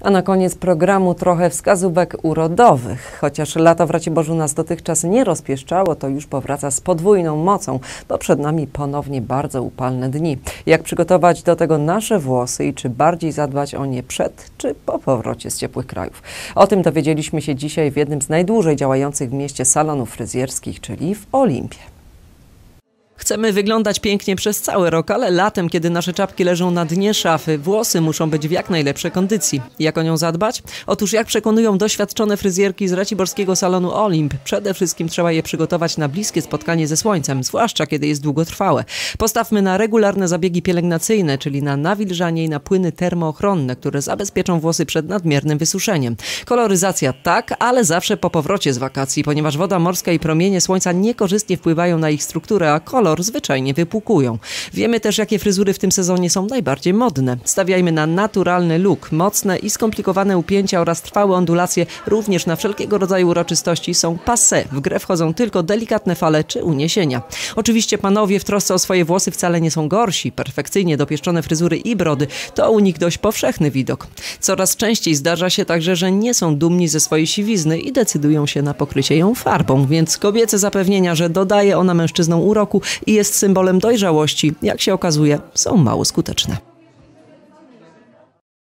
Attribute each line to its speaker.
Speaker 1: A na koniec programu trochę wskazówek urodowych. Chociaż lato w Raciborzu nas dotychczas nie rozpieszczało, to już powraca z podwójną mocą, bo przed nami ponownie bardzo upalne dni. Jak przygotować do tego nasze włosy i czy bardziej zadbać o nie przed czy po powrocie z ciepłych krajów? O tym dowiedzieliśmy się dzisiaj w jednym z najdłużej działających w mieście salonów fryzjerskich, czyli w Olimpie. Chcemy wyglądać pięknie przez cały rok, ale latem, kiedy nasze czapki leżą na dnie szafy, włosy muszą być w jak najlepszej kondycji. Jak o nią zadbać? Otóż jak przekonują doświadczone fryzjerki z raciborskiego salonu Olimp, przede wszystkim trzeba je przygotować na bliskie spotkanie ze słońcem, zwłaszcza kiedy jest długotrwałe. Postawmy na regularne zabiegi pielęgnacyjne, czyli na nawilżanie i na płyny termoochronne, które zabezpieczą włosy przed nadmiernym wysuszeniem. Koloryzacja tak, ale zawsze po powrocie z wakacji, ponieważ woda morska i promienie słońca niekorzystnie wpływają na ich strukturę, a kolor kolor zwyczajnie wypłukują. Wiemy też, jakie fryzury w tym sezonie są najbardziej modne. Stawiajmy na naturalny look. Mocne i skomplikowane upięcia oraz trwałe ondulacje również na wszelkiego rodzaju uroczystości są passé. W grę wchodzą tylko delikatne fale czy uniesienia. Oczywiście panowie w trosce o swoje włosy wcale nie są gorsi. Perfekcyjnie dopieszczone fryzury i brody to u nich dość powszechny widok. Coraz częściej zdarza się także, że nie są dumni ze swojej siwizny i decydują się na pokrycie ją farbą, więc kobiece zapewnienia, że dodaje ona mężczyznom uroku i jest symbolem dojrzałości, jak się okazuje, są mało skuteczne.